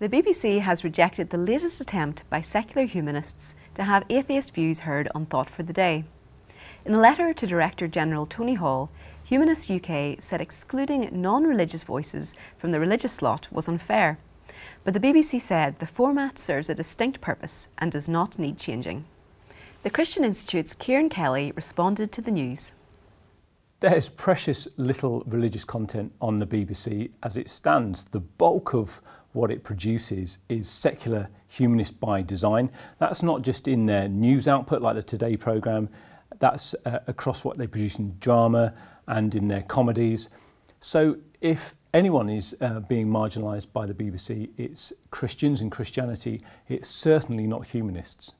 The BBC has rejected the latest attempt by secular humanists to have atheist views heard on Thought for the Day. In a letter to Director General Tony Hall, Humanists UK said excluding non religious voices from the religious slot was unfair. But the BBC said the format serves a distinct purpose and does not need changing. The Christian Institute's Kieran Kelly responded to the news. There's precious little religious content on the BBC as it stands. The bulk of what it produces is secular humanist by design. That's not just in their news output like the Today programme, that's uh, across what they produce in drama and in their comedies. So if anyone is uh, being marginalised by the BBC, it's Christians and Christianity, it's certainly not humanists.